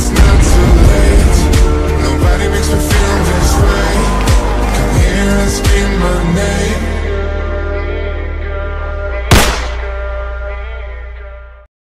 it's not